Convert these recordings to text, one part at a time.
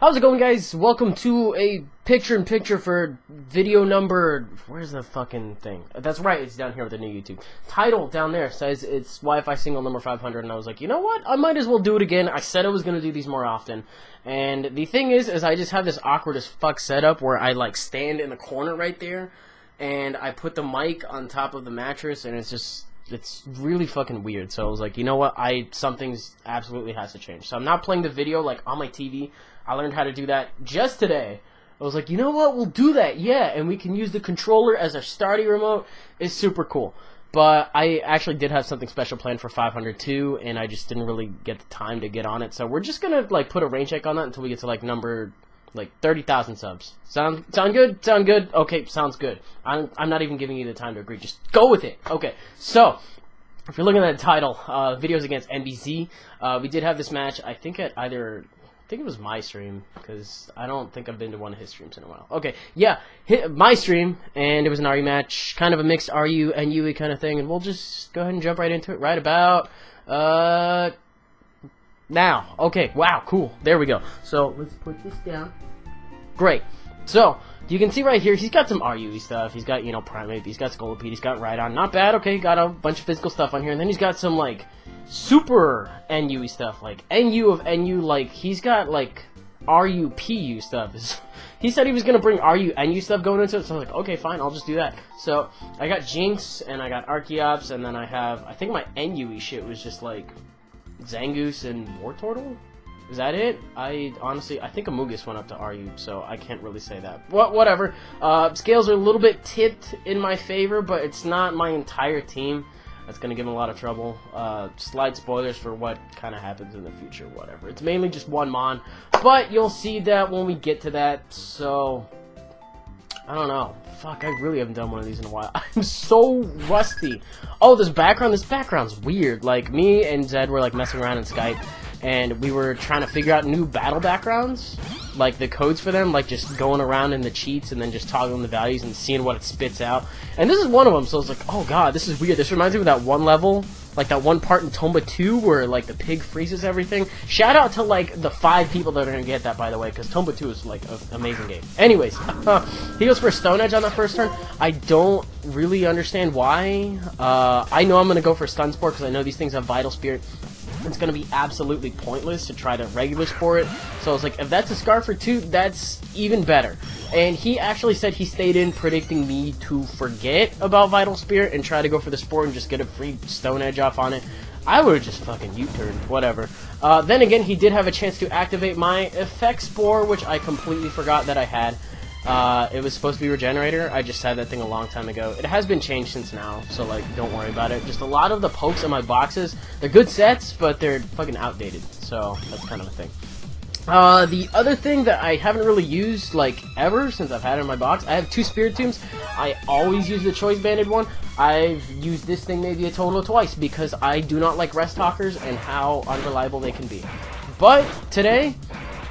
How's it going, guys? Welcome to a picture-in-picture for video number... Where's the fucking thing? That's right, it's down here with the new YouTube. Title down there says it's Wi-Fi single number 500, and I was like, you know what? I might as well do it again. I said I was going to do these more often. And the thing is, is I just have this awkward as fuck setup where I, like, stand in the corner right there, and I put the mic on top of the mattress, and it's just it's really fucking weird. So I was like, you know what? I something's absolutely has to change. So I'm not playing the video like on my TV. I learned how to do that just today. I was like, you know what? We'll do that. Yeah, and we can use the controller as our starting remote. It's super cool. But I actually did have something special planned for 502, and I just didn't really get the time to get on it. So we're just gonna like put a rain check on that until we get to like number like 30,000 subs. Sound sound good? Sound good? Okay, sounds good. I'm I'm not even giving you the time to agree. Just go with it. Okay. So, if you're looking at the title, uh, videos against NBZ, uh, we did have this match. I think at either I think it was my stream because I don't think I've been to one of his streams in a while. Okay, yeah, my stream, and it was an RU match, kind of a mixed RU and UE kind of thing, and we'll just go ahead and jump right into it right about uh now. Okay, wow, cool. There we go. So let's put this down. Great. So you can see right here, he's got some RUE stuff. He's got, you know, Primeape, he's got Scolipede, he's got Rhydon. Not bad, okay, got a bunch of physical stuff on here. And then he's got some, like, super NUE stuff, like NU of NU, like he's got like RUPU stuff. he said he was gonna bring RU NU stuff going into it, so I was like, okay, fine, I'll just do that. So I got Jynx and I got Archeops, and then I have I think my NUE shit was just like Zangoose and Wartortle. Is that it? I honestly, I think Amoonguss went up to RU, so I can't really say that. What, whatever. Uh, scales are a little bit tipped in my favor, but it's not my entire team. That's going to give him a lot of trouble. Uh, slight spoilers for what kind of happens in the future, whatever. It's mainly just one Mon, but you'll see that when we get to that, so... I don't know. Fuck, I really haven't done one of these in a while. I'm so rusty. Oh, this background, this background's weird. Like, me and Zed were, like, messing around in Skype, and we were trying to figure out new battle backgrounds like the codes for them, like just going around in the cheats and then just toggling the values and seeing what it spits out. And this is one of them, so it's like, oh god, this is weird. This reminds me of that one level, like that one part in Tomba 2 where like the pig freezes everything. Shout out to like the five people that are gonna get that, by the way, because Tomba 2 is like an amazing game. Anyways, he goes for Stone Edge on the first turn. I don't really understand why. Uh, I know I'm gonna go for Stun Spore because I know these things have Vital Spirit it's going to be absolutely pointless to try to regular spore it. So I was like, if that's a Scarf for two, that's even better. And he actually said he stayed in predicting me to forget about Vital Spirit and try to go for the sport and just get a free Stone Edge off on it. I would have just fucking U-turned, whatever. Uh, then again, he did have a chance to activate my Effect Spore, which I completely forgot that I had. Uh, it was supposed to be Regenerator. I just had that thing a long time ago. It has been changed since now, so like, don't worry about it. Just a lot of the pokes in my boxes, they're good sets, but they're fucking outdated. So that's kind of a thing. Uh, the other thing that I haven't really used, like, ever since I've had it in my box, I have two Spiritombs. I always use the Choice Banded one. I've used this thing maybe a total of twice because I do not like Rest Talkers and how unreliable they can be. But today,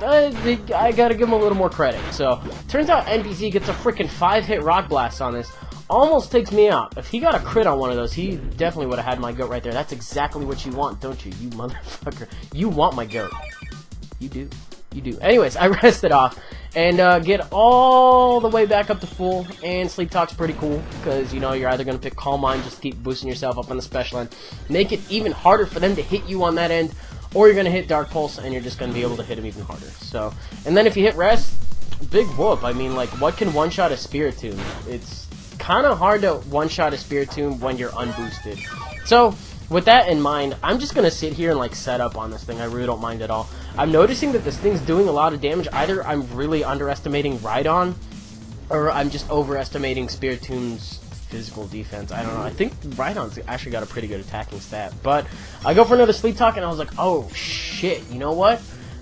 uh, I gotta give him a little more credit. So, turns out NBZ gets a freaking 5-hit Rock Blast on this. Almost takes me out. If he got a crit on one of those, he definitely would have had my goat right there. That's exactly what you want, don't you, you motherfucker? You want my goat. You do. You do. Anyways, I rested off and uh, get all the way back up to full. And Sleep Talk's pretty cool because, you know, you're either going to pick Calm Mind, just keep boosting yourself up on the special end. Make it even harder for them to hit you on that end or you're going to hit Dark Pulse and you're just going to be able to hit him even harder. So, and then if you hit Rest, big whoop. I mean, like, what can one-shot a Spiritomb? It's kind of hard to one-shot a Spiritomb when you're unboosted. So, with that in mind, I'm just to sit here and, like, set up on this thing. I really don't mind at all. I'm noticing that this thing's doing a lot of damage. Either I'm really underestimating Rhydon, or I'm just overestimating Spiritomb's physical defense. I don't know. I think Rhydon's actually got a pretty good attacking stat. But I go for another sleep talk, and I was like, oh, shit. You know what?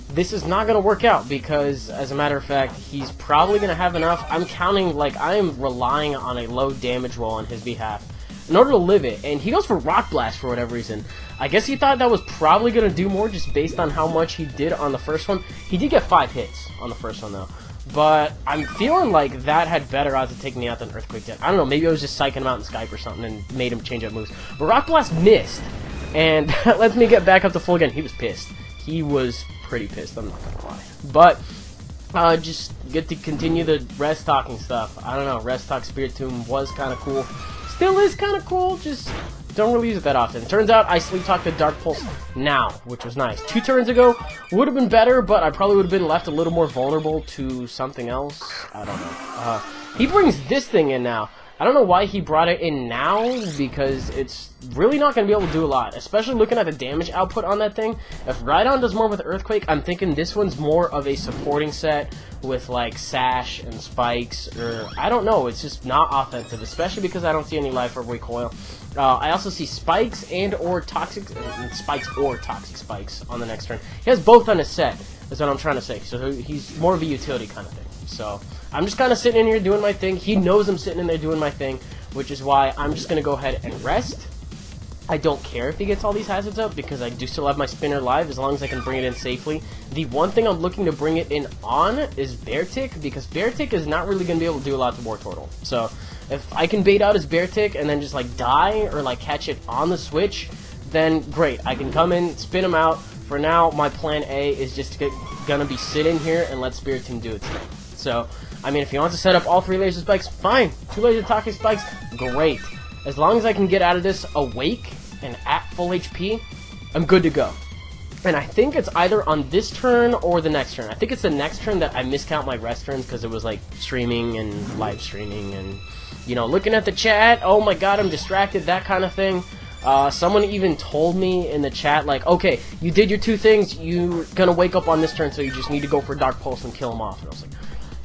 This is not going to work out because, as a matter of fact, he's probably going to have enough. I'm counting, like, I am relying on a low damage roll on his behalf in order to live it. And he goes for Rock Blast for whatever reason. I guess he thought that was probably going to do more just based on how much he did on the first one. He did get five hits on the first one, though. But I'm feeling like that had better odds of taking me out than Earthquake did. I don't know, maybe I was just psyching him out in Skype or something and made him change up moves. But Rock Blast missed, and that lets me get back up to full again. He was pissed. He was pretty pissed, I'm not gonna lie. But uh, just get to continue the rest talking stuff. I don't know, rest talk Spiritomb was kind of cool. Still is kind of cool, just don't really use it that often. Turns out I sleep talk the Dark Pulse now, which was nice. Two turns ago would have been better, but I probably would have been left a little more vulnerable to something else. I don't know. Uh, he brings this thing in now. I don't know why he brought it in now, because it's really not going to be able to do a lot, especially looking at the damage output on that thing. If Rhydon does more with Earthquake, I'm thinking this one's more of a supporting set with, like, Sash and Spikes, or, I don't know, it's just not offensive, especially because I don't see any Life Orb Recoil. Uh, I also see Spikes and or Toxic, uh, Spikes or Toxic Spikes on the next turn. He has both on his set, that's what I'm trying to say, so he's more of a utility kind of thing. So, I'm just kind of sitting in here doing my thing. He knows I'm sitting in there doing my thing, which is why I'm just going to go ahead and rest. I don't care if he gets all these hazards up because I do still have my spinner live as long as I can bring it in safely. The one thing I'm looking to bring it in on is Beartic because Beartic is not really going to be able to do a lot to Wartortle. So if I can bait out his Beartic and then just like die or like catch it on the switch, then great. I can come in, spin him out. For now, my plan A is just to get, gonna be sitting here and let Spiritomb do its thing. So, I mean, if he wants to set up all three laser spikes, fine. Two laser toxic spikes, great. As long as I can get out of this awake and at full HP, I'm good to go. And I think it's either on this turn or the next turn. I think it's the next turn that I miscount my rest turns because it was like streaming and live streaming and, you know, looking at the chat, oh my god, I'm distracted, that kind of thing. Uh, someone even told me in the chat, like, okay, you did your two things, you're gonna wake up on this turn, so you just need to go for Dark Pulse and kill him off. And I was like,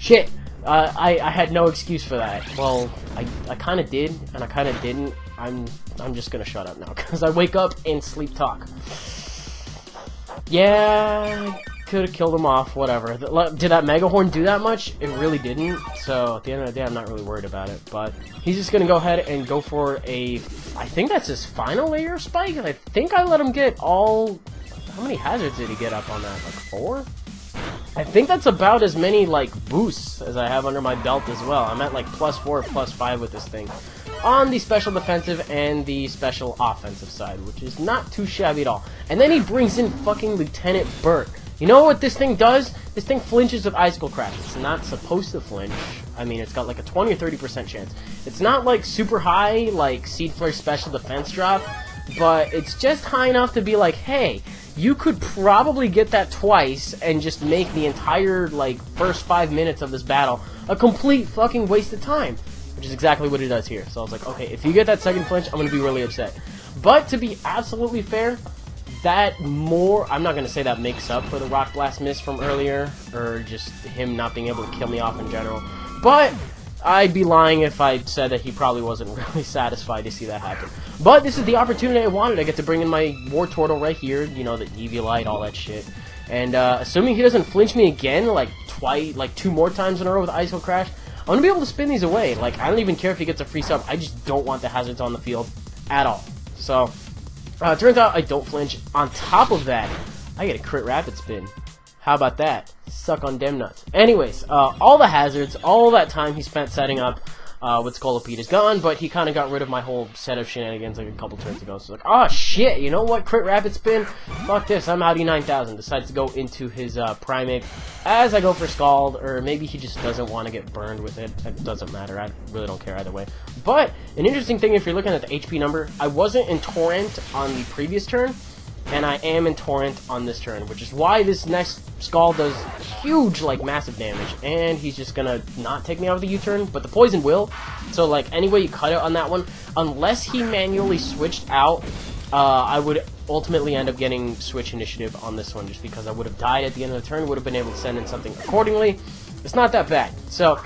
Shit! Uh, I, I had no excuse for that. Well, I, I kind of did, and I kind of didn't. I'm I'm just gonna shut up now, because I wake up and sleep talk. Yeah, could have killed him off, whatever. Did that Mega Horn do that much? It really didn't, so at the end of the day, I'm not really worried about it. But he's just gonna go ahead and go for a... I think that's his final layer spike, and I think I let him get all... How many hazards did he get up on that? Like four? I think that's about as many, like, boosts as I have under my belt as well. I'm at, like, plus 4, plus 5 with this thing. On the special defensive and the special offensive side, which is not too shabby at all. And then he brings in fucking Lieutenant Burt. You know what this thing does? This thing flinches with Icicle Crash. It's not supposed to flinch. I mean, it's got like a 20 or 30% chance. It's not like super high, like Seed Flare special defense drop, but it's just high enough to be like, hey, you could probably get that twice and just make the entire, like, first five minutes of this battle a complete fucking waste of time. Which is exactly what it does here. So I was like, okay, if you get that second flinch, I'm going to be really upset. But to be absolutely fair, that more, I'm not going to say that makes up for the Rock Blast miss from earlier, or just him not being able to kill me off in general. But I'd be lying if I said that he probably wasn't really satisfied to see that happen. But this is the opportunity I wanted. I get to bring in my Wartortle right here, you know, the light, all that shit. And uh, assuming he doesn't flinch me again, like twice, like two more times in a row with Icicle Crash, I'm gonna be able to spin these away. Like, I don't even care if he gets a free sub. I just don't want the hazards on the field at all. So, uh, turns out I don't flinch. On top of that, I get a crit rapid spin. How about that? Suck on dem nuts. Anyways, uh, all the hazards, all that time he spent setting up uh, with Scolipede is gone, but he kind of got rid of my whole set of shenanigans like a couple turns ago. So like, oh shit, you know what? Crit rapid spin? Fuck this, I'm out Audi 9000. Decides to go into his uh, Primeape as I go for Scald, or maybe he just doesn't want to get burned with it. It doesn't matter. I really don't care either way. But an interesting thing, if you're looking at the HP number, I wasn't in Torrent on the previous turn and I am in Torrent on this turn, which is why this next Scald does huge, like, massive damage, and he's just gonna not take me out of the U-turn, but the Poison will, so, like, any way you cut it on that one, unless he manually switched out, uh, I would ultimately end up getting Switch Initiative on this one, just because I would have died at the end of the turn, would have been able to send in something accordingly. It's not that bad. So,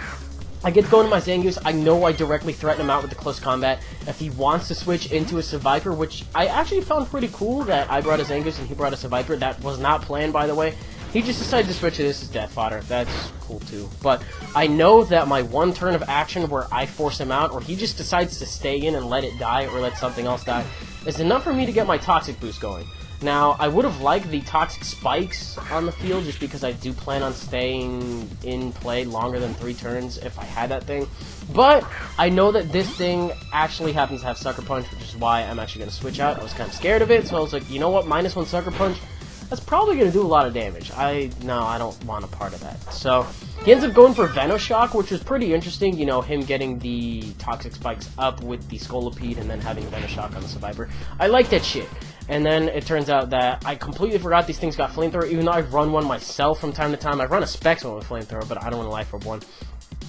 I get to my Zangoose. I know I directly threaten him out with the close combat. If he wants to switch into a Seviper, which I actually found pretty cool that I brought a Zangoose and he brought a Seviper. That was not planned, by the way. He just decided to switch to this as death fodder. That's cool too. But I know that my one turn of action where I force him out, or he just decides to stay in and let it die, or let something else die, is enough for me to get my Toxic boost going. Now, I would have liked the Toxic Spikes on the field just because I do plan on staying in play longer than three turns if I had that thing. But I know that this thing actually happens to have Sucker Punch, which is why I'm actually going to switch out. I was kind of scared of it, so I was like, you know what, minus one Sucker Punch, that's probably going to do a lot of damage. I no, I don't want a part of that. So he ends up going for Venoshock, which was pretty interesting. You know, him getting the Toxic Spikes up with the Scolipede and then having Venoshock on the Seviper. I like that shit. And then it turns out that I completely forgot these things got flamethrower, even though I've run one myself from time to time. I've run a Specs one with flamethrower, but I don't want to Life Orb one.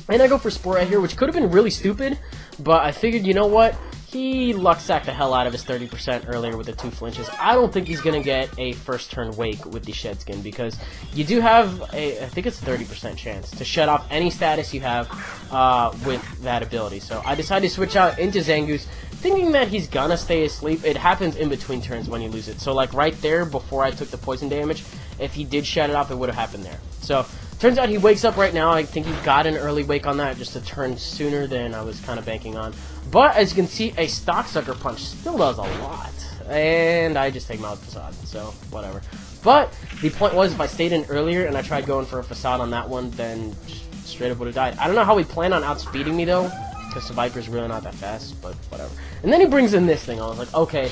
And I go for Spore right here, which could have been really stupid, but I figured, you know what? He luck sacked the hell out of his 30% earlier with the two flinches. I don't think he's going to get a first turn wake with the shed skin because you do have a, I think it's a 30% chance to shut off any status you have uh, with that ability. So I decided to switch out into Zangoose thinking that he's gonna stay asleep. It happens in between turns when you lose it. So like right there before I took the poison damage, if he did shut it off, it would have happened there. So turns out he wakes up right now. I think he got an early wake on that just a turn sooner than I was kind of banking on. But as you can see, a stock sucker punch still does a lot. And I just take him out facade, so whatever. But the point was, if I stayed in earlier and I tried going for a facade on that one, then straight up would have died. I don't know how he planned on outspeeding me though because the Viper's really not that fast, but whatever. And then he brings in this thing. I was like, okay,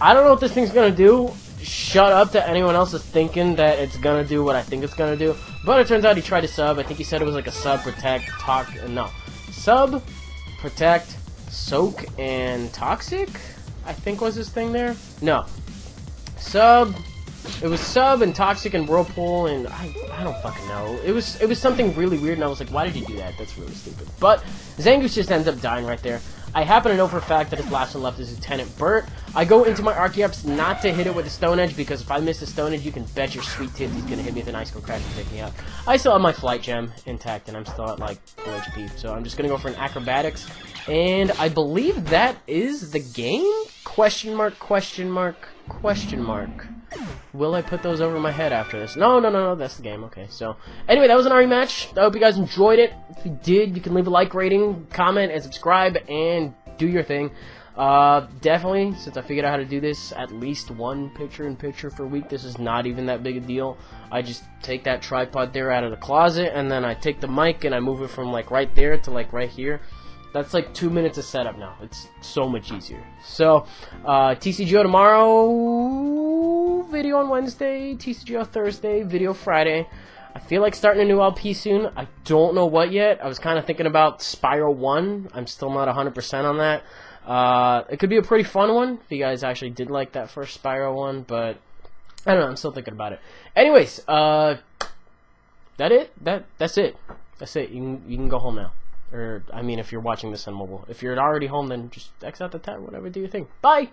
I don't know what this thing's gonna do. Shut up to anyone else is thinking that it's gonna do what I think it's gonna do. But it turns out he tried to sub. I think he said it was like a sub, protect, talk, no. Sub, protect, soak, and toxic? I think was his thing there. No. Sub, it was sub and toxic and whirlpool and I, I don't fucking know. It was it was something really weird and I was like, why did he do that? That's really stupid. But Zangoose just ends up dying right there. I happen to know for a fact that his last one left is Lieutenant Burt. I go into my Archeops not to hit it with the Stone Edge because if I miss the Stone Edge, you can bet your sweet tits he's gonna hit me with an Ice Icicle Crash and take me out. I still have my Flight Gem intact and I'm still at like 4 HP, so I'm just gonna go for an Acrobatics. And I believe that is the game? Question mark, question mark, question mark. Will I put those over my head after this? No, no, no, no, that's the game. Okay, so anyway, that was an RE match. I hope you guys enjoyed it. If you did, you can leave a like rating, comment, and subscribe, and do your thing. Uh, definitely, since I figured out how to do this, at least one picture-in-picture for a week. This is not even that big a deal. I just take that tripod there out of the closet, and then I take the mic and I move it from like right there to like right here. That's like two minutes of setup now. It's so much easier. So, uh, TCGO tomorrow, video on Wednesday, TCGO Thursday, video Friday. I feel like starting a new LP soon. I don't know what yet. I was kind of thinking about Spiral 1. I'm still not 100% on that. Uh, it could be a pretty fun one if you guys actually did like that first Spiral one, but I don't know. I'm still thinking about it. Anyways, uh, that it? That that's it. That's it. You can, you can go home now. Or, I mean, if you're watching this on mobile. If you're already home, then just X out the tab, whatever, do your thing. Bye!